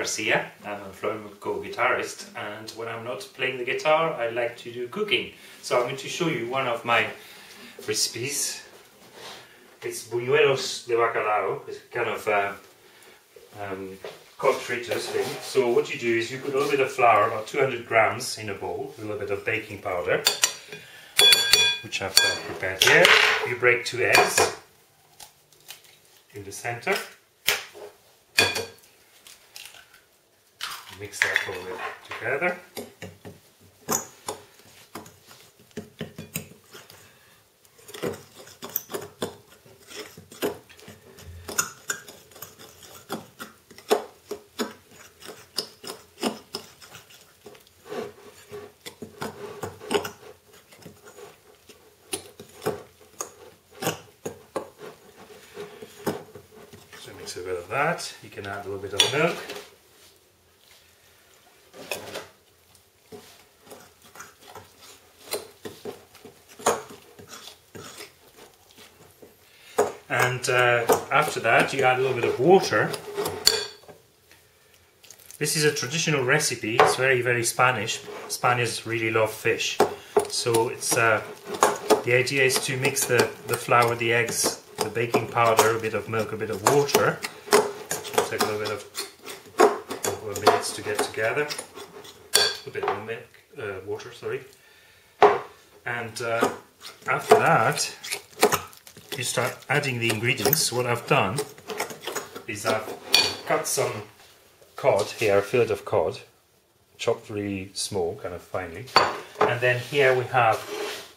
Garcia. I'm a flamenco guitarist, and when I'm not playing the guitar, I like to do cooking. So I'm going to show you one of my recipes. It's buñuelos de bacalao. It's kind of a um, fritters thing. So what you do is you put a little bit of flour, about 200 grams, in a bowl, a little bit of baking powder, which I've uh, prepared here. You break two eggs in the center. Mix that all bit together. So mix a bit of that. You can add a little bit of milk. And uh, after that you add a little bit of water. This is a traditional recipe. It's very very Spanish. Spaniards really love fish. So it's uh, the idea is to mix the, the flour the eggs the baking powder a bit of milk a bit of water. It take a little bit of couple of minutes to get together. A bit of milk uh, water sorry. And uh, after that you start adding the ingredients, what I've done is I've cut some cod here, a fillet of cod, chopped really small, kind of finely. And then here we have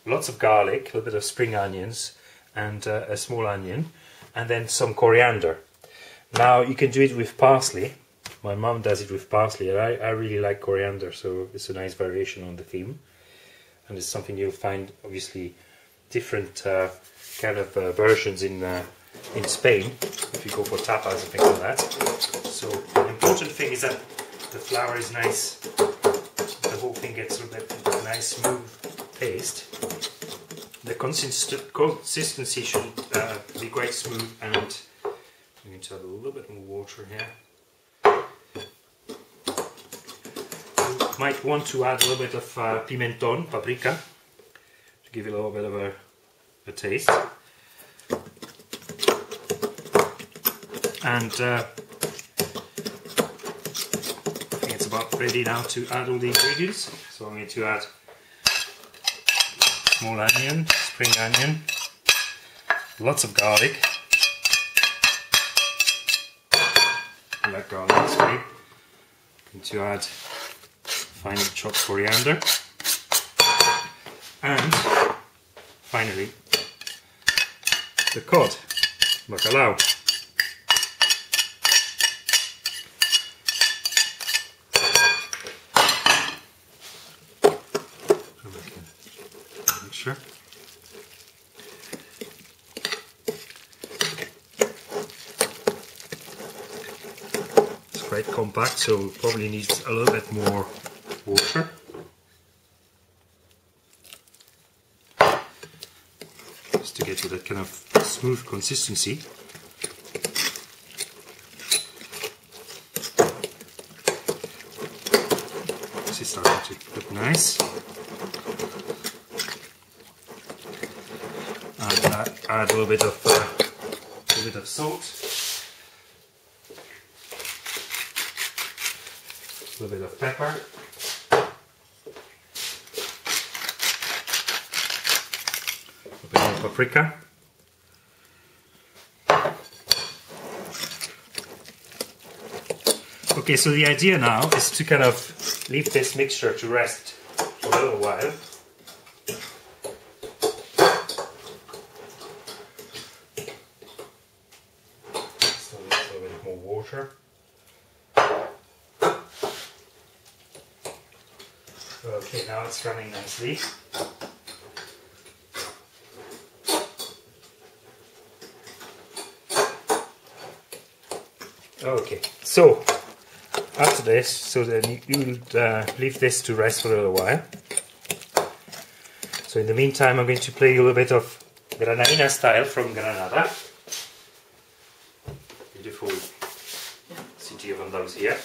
lots of garlic, a little bit of spring onions, and uh, a small onion, and then some coriander. Now you can do it with parsley. My mom does it with parsley, and I, I really like coriander, so it's a nice variation on the theme. And it's something you'll find, obviously, different uh, kind of uh, versions in uh, in Spain if you go for tapas and things like that. So the important thing is that the flour is nice, the whole thing gets a bit nice smooth paste. The consist consistency should uh, be quite smooth and I'm going to add a little bit more water here. You might want to add a little bit of uh, pimenton, paprika, to give it a little bit of a a taste. And uh, I think it's about ready now to add all the ingredients. So I'm going to add small onion, spring onion, lots of garlic. I like garlic, it's great. Going to add finely chopped coriander and finally the cod, bacalao. Mixture. It's quite compact, so probably needs a little bit more water. Just to that kind of smooth consistency. This is starting to look nice. And uh, add a little bit of uh, a little bit of salt, a little bit of pepper. paprika. Okay, so the idea now is to kind of leave this mixture to rest for a little while. So a little bit more water. Okay, now it's running nicely. Okay, so after this, so then you, will uh, leave this to rest for a little while. So in the meantime, I'm going to play you a little bit of Granadina style from Granada. Beautiful city of Andalusia.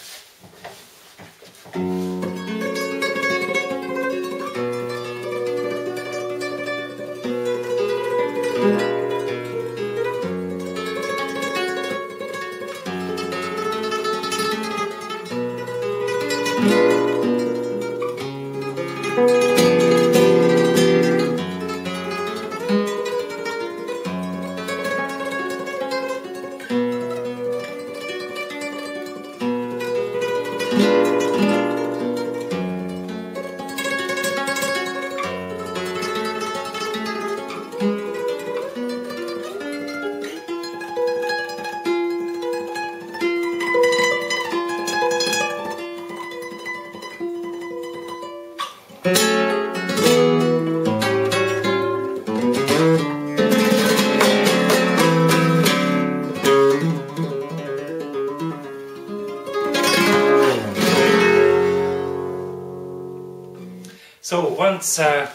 So once uh,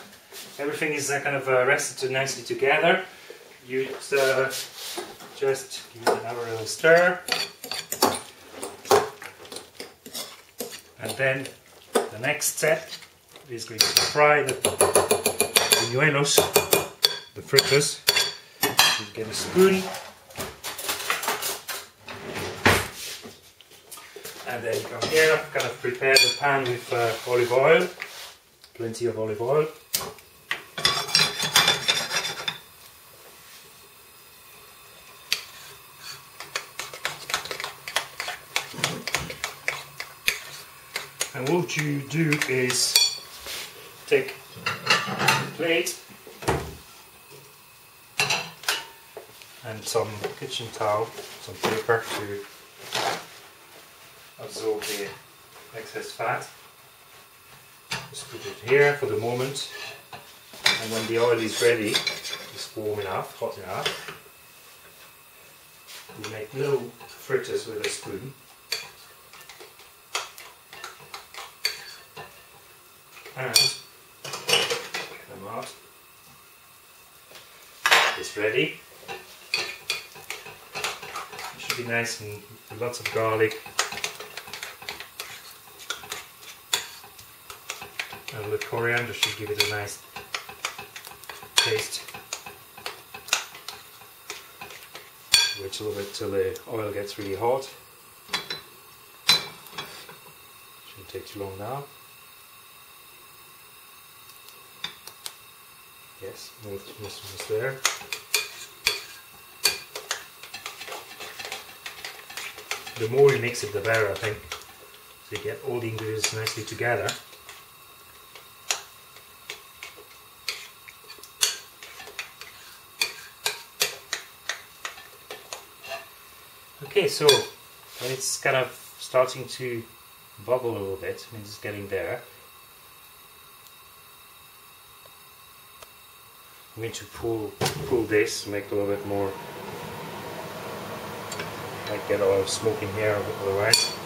everything is uh, kind of uh, rested nicely together, you uh, just give it another little stir. And then the next step is going to fry the buñuelos, the fritters. You get a spoon. And then come here, kind of prepare the pan with uh, olive oil plenty of olive oil. And what you do is a plate and some kitchen towel, some paper to absorb the excess fat. Just put it here for the moment. And when the oil is ready, it's warm enough, hot enough, you make little fritters with a spoon. And It's ready. It should be nice and lots of garlic And the coriander should give it a nice taste. Wait a little bit till the oil gets really hot. Shouldn't take too long now. Yes, almost there. The more you mix it, the better, I think. So you get all the ingredients nicely together. Okay, so when it's kind of starting to bubble a little bit, it means it's getting there. I'm going to pull pull this, make it a little bit more. Might get a lot of smoke in here otherwise.